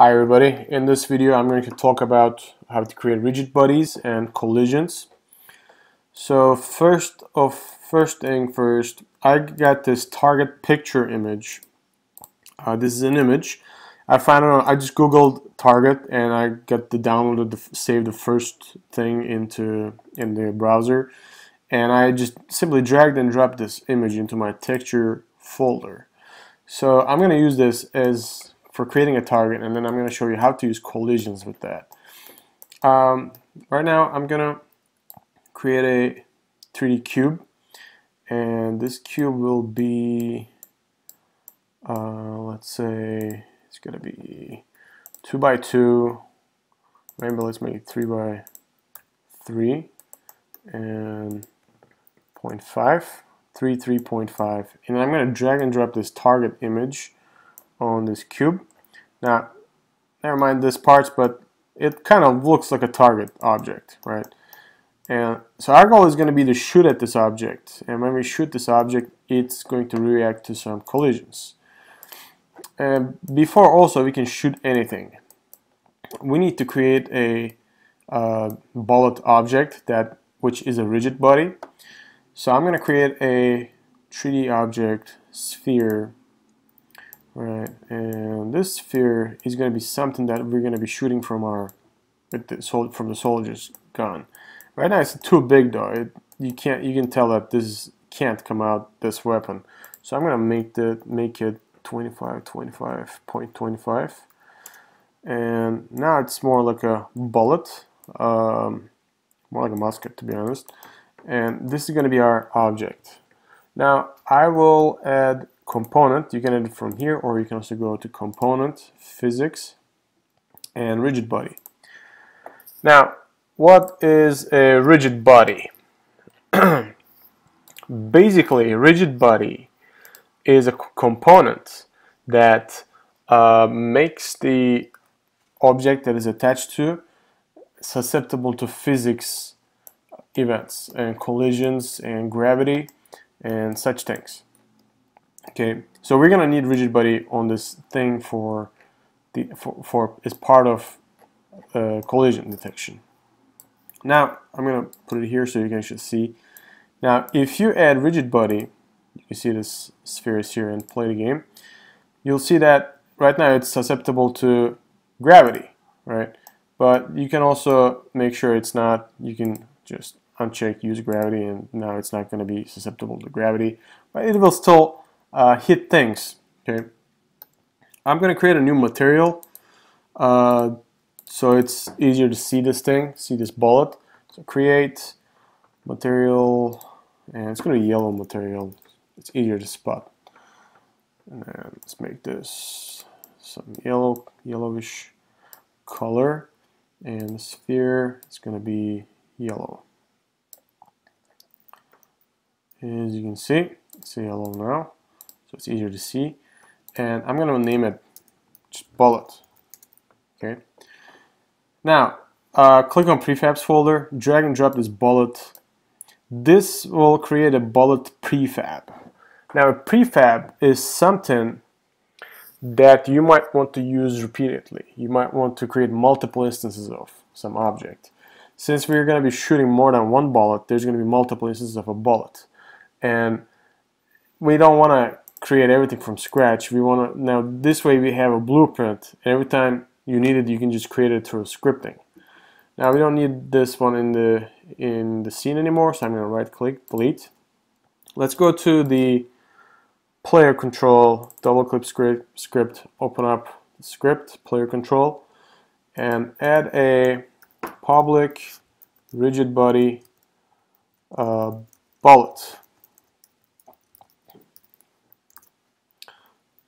Hi everybody, in this video I'm going to talk about how to create rigid bodies and collisions. So first of first thing first, I got this target picture image. Uh, this is an image. I found it on, I just googled target and I got the downloaded the save the first thing into in the browser and I just simply dragged and dropped this image into my texture folder. So I'm going to use this as for creating a target and then I'm going to show you how to use collisions with that. Um, right now I'm going to create a 3D cube and this cube will be uh, let's say it's going to be 2 by 2 maybe let's make it 3 by 3 and 0.5 3 3.5 and I'm going to drag and drop this target image on this cube now, never mind this part, but it kind of looks like a target object, right? And so our goal is going to be to shoot at this object. And when we shoot this object, it's going to react to some collisions. And before also we can shoot anything, we need to create a uh, bullet object that which is a rigid body. So I'm going to create a 3D object sphere Right, and this sphere is going to be something that we're going to be shooting from our from the soldier's gun. Right now it's too big though. It, you can't you can tell that this can't come out this weapon. So I'm going to make the make it 25 25.25 and now it's more like a bullet um, more like a musket to be honest and this is going to be our object now I will add component, you can edit from here, or you can also go to component, physics, and rigid body. Now, what is a rigid body? Basically, a rigid body is a component that uh, makes the object that is attached to susceptible to physics events and collisions and gravity and such things. Okay, so we're gonna need rigid body on this thing for the for, for part of uh, collision detection. Now I'm gonna put it here so you guys should see. Now if you add rigid body, you see this sphere is here and play the game. You'll see that right now it's susceptible to gravity, right? But you can also make sure it's not. You can just uncheck use gravity, and now it's not going to be susceptible to gravity, but it will still uh, hit things. Okay, I'm going to create a new material uh, so it's easier to see this thing, see this bullet. So create material, and it's going to be yellow material. It's easier to spot. And then let's make this some yellow, yellowish color, and the sphere is going to be yellow. As you can see, it's yellow now so it's easier to see. And I'm going to name it just bullet. Okay. Now, uh, click on prefabs folder, drag and drop this bullet. This will create a bullet prefab. Now, a prefab is something that you might want to use repeatedly. You might want to create multiple instances of some object. Since we're going to be shooting more than one bullet, there's going to be multiple instances of a bullet. And we don't want to create everything from scratch. We want to now this way we have a blueprint. Every time you need it, you can just create it through scripting. Now we don't need this one in the in the scene anymore, so I'm going to right click, delete. Let's go to the player control, double click script, script, open up script, player control, and add a public rigid body uh, bullet.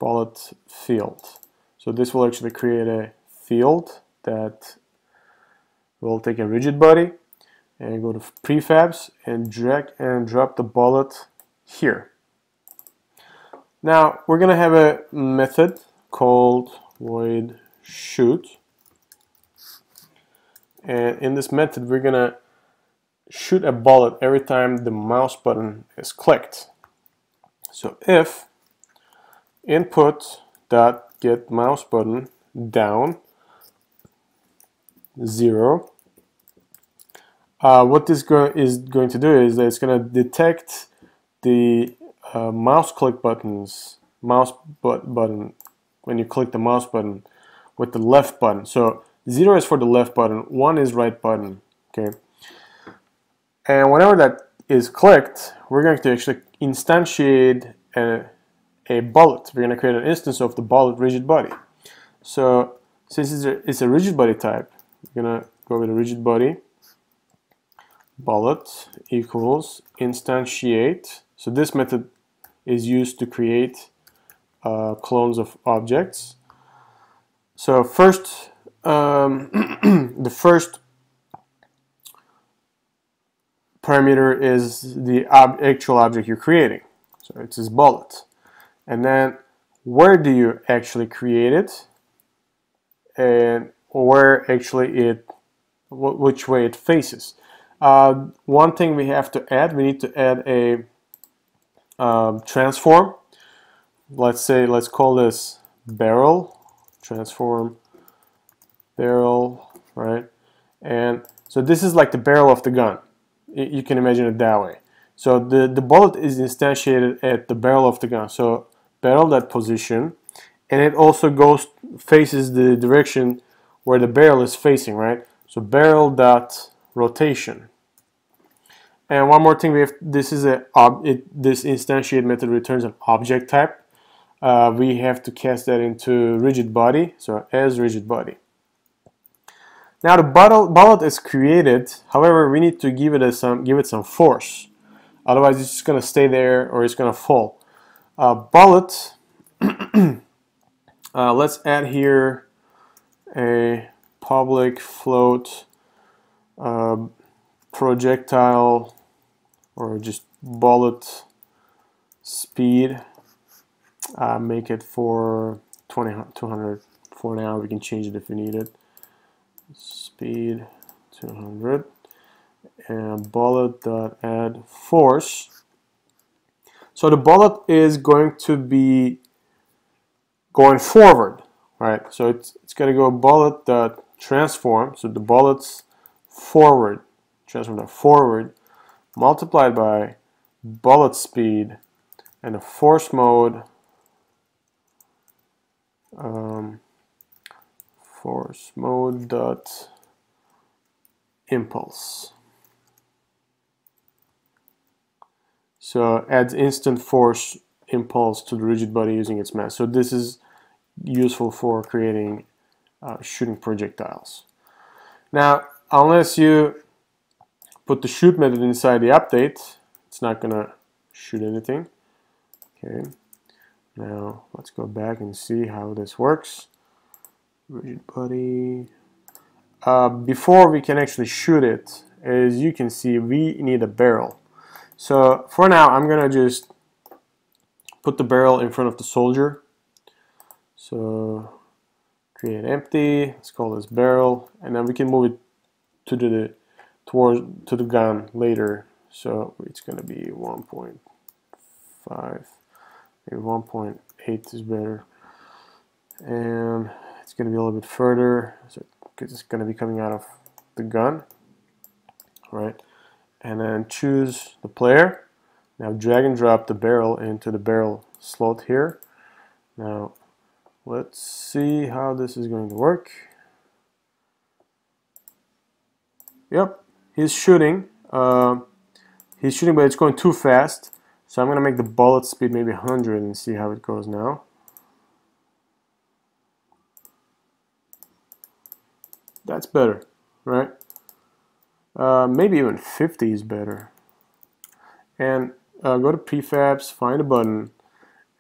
Bullet field. So this will actually create a field that will take a rigid body and go to prefabs and drag and drop the bullet here. Now we're gonna have a method called void shoot and in this method we're gonna shoot a bullet every time the mouse button is clicked. So if input dot get mouse button down, 0. Uh, what this go is going to do is that it's going to detect the uh, mouse click buttons, mouse but button, when you click the mouse button with the left button. So 0 is for the left button, 1 is right button, okay? And whenever that is clicked, we're going to actually instantiate a, a bullet. We're going to create an instance of the bullet rigid body. So since it's a, it's a rigid body type, we're going to go with a rigid body bullet equals instantiate. So this method is used to create uh, clones of objects. So first, um, the first parameter is the ob actual object you're creating. So it's this bullet. And then where do you actually create it? And where actually it, which way it faces. Uh, one thing we have to add, we need to add a um, transform. Let's say, let's call this barrel, transform barrel, right? And so this is like the barrel of the gun. You can imagine it that way. So the, the bullet is instantiated at the barrel of the gun. So barrel that position, and it also goes faces the direction where the barrel is facing, right? So barrel dot rotation. And one more thing, we have this is a it, this instantiate method returns an object type. Uh, we have to cast that into rigid body, so as rigid body. Now the bullet is created. However, we need to give it a some give it some force. Otherwise, it's just going to stay there or it's going to fall. Uh, bullet. uh, let's add here a public float uh, projectile or just bullet speed. Uh, make it for 20, 200 for now. We can change it if we need it. Speed 200 and bullet dot add force so the bullet is going to be going forward right? So it's, it's going to go bullet dot transform so the bullets forward transform that forward multiplied by bullet speed and a force mode um, force mode dot impulse so adds instant force impulse to the rigid body using its mass so this is useful for creating uh, shooting projectiles now unless you put the shoot method inside the update, it's not gonna shoot anything. Okay, now let's go back and see how this works. Rigid body. Uh, before we can actually shoot it, as you can see, we need a barrel. So for now, I'm gonna just put the barrel in front of the soldier. So create empty, let's call this barrel, and then we can move it to the towards to the gun later. So it's to be 1.5 maybe 1.8 is better. And it's to be a little bit further so it's to be coming out of the gun right and then choose the player now drag and drop the barrel into the barrel slot here now let's see how this is going to work yep he's shooting. Uh, he's shooting, but it's going too fast. So I'm going to make the bullet speed maybe 100 and see how it goes now. That's better, right? Uh, maybe even 50 is better. And uh, go to prefabs, find a button,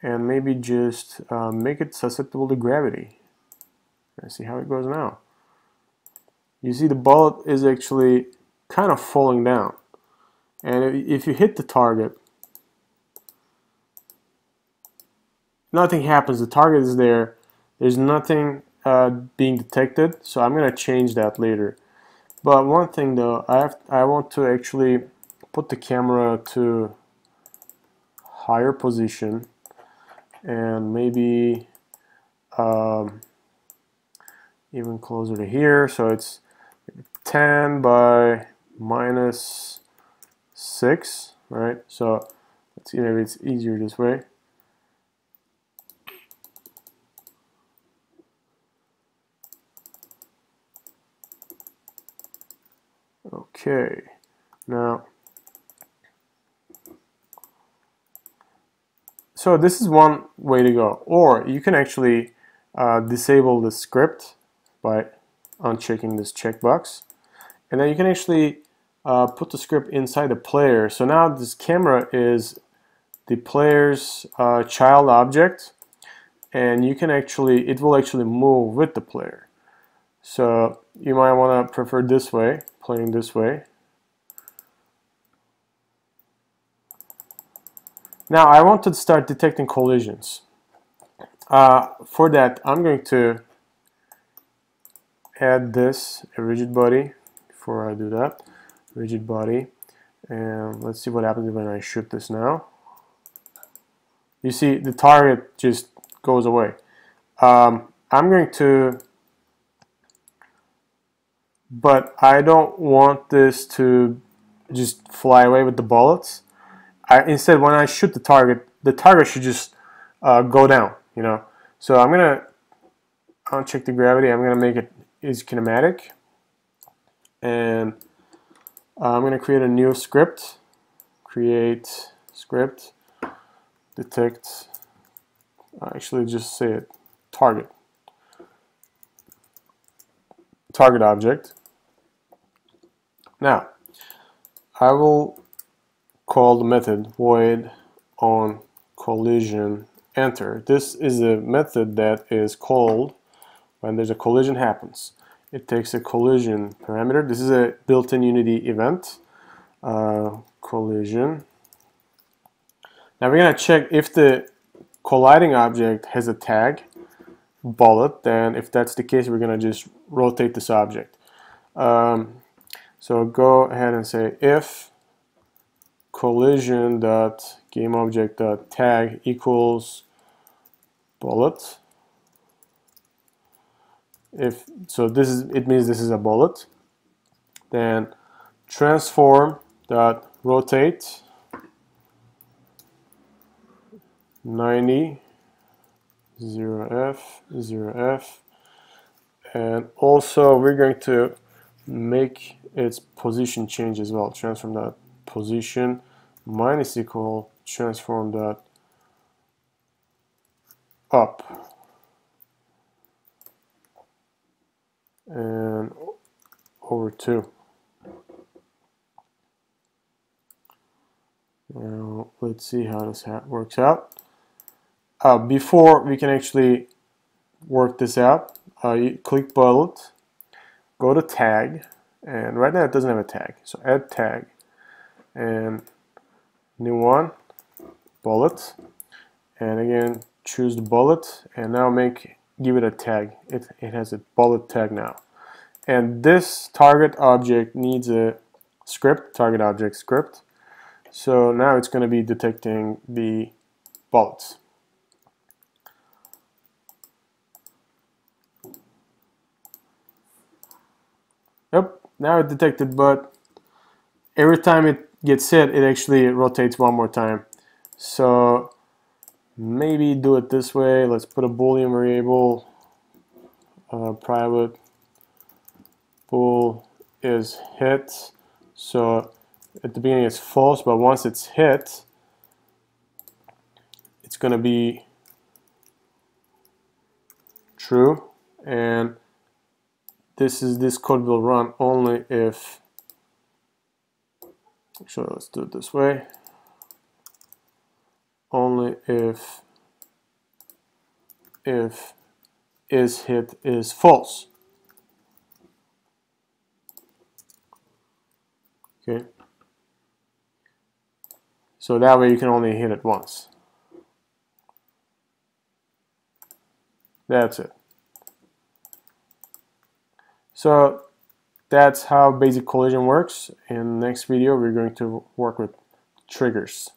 and maybe just uh, make it susceptible to gravity. And see how it goes now. You see the bullet is actually kind of falling down. And if you hit the target, nothing happens. The target is there. There's nothing uh, being detected, so I'm going to change that later. But one thing though, I have I want to actually put the camera to higher position and maybe um, even closer to here. So it's 10 by minus 6, right? So let's see, maybe it's easier this way. Okay, now, so this is one way to go. Or you can actually uh, disable the script by unchecking this checkbox. And then you can actually uh, put the script inside the player. So now this camera is the player's uh, child object and you can actually, it will actually move with the player. So you might want to prefer this way, playing this way. Now I want to start detecting collisions. Uh, for that, I'm going to add this, a rigid body, before I do that. Rigid body. And let's see what happens when I shoot this now. You see, the target just goes away. Um, I'm going to, but I don't want this to just fly away with the bullets. I, instead, when I shoot the target, the target should just uh, go down you know. So I'm gonna uncheck the gravity. I'm gonna make it is kinematic, and uh, I'm gonna create a new script. Create script. Detect. Actually, just say it. Target. Target object. Now, I will call the method void on collision enter. This is a method that is called when there's a collision happens. It takes a collision parameter. This is a built-in Unity event. Uh, collision. Now we're to check if the colliding object has a tag bullet, then if that's the case, we're going to just rotate this object. Um, so go ahead and say if collision dot game object dot tag equals bullet. If so this is it means this is a bullet. Then transform dot rotate 90 0f 0f and also we're going to make its position change as well transform that position minus equal transform that up and over 2. Now let's see how this works out. Uh, before we can actually work this out, uh, click bullet, go to tag, and right now it doesn't have a tag, so add tag, and new one, bullet, and again choose the bullet, and now make give it a tag. It, it has a bullet tag now. And this target object needs a script, target object script. So now it's going to be detecting the bullets. Yep, now it detected, but every time it gets hit, it actually rotates one more time. So maybe do it this way. Let's put a boolean variable, uh, private bool is hit. So at the beginning it's false, but once it's hit, it's going to be true. And this is this code will run only if actually let's do it this way. Only if if is hit is false. Okay. So that way you can only hit it once. That's it so that's how basic collision works. In the next video, we're going to work with triggers.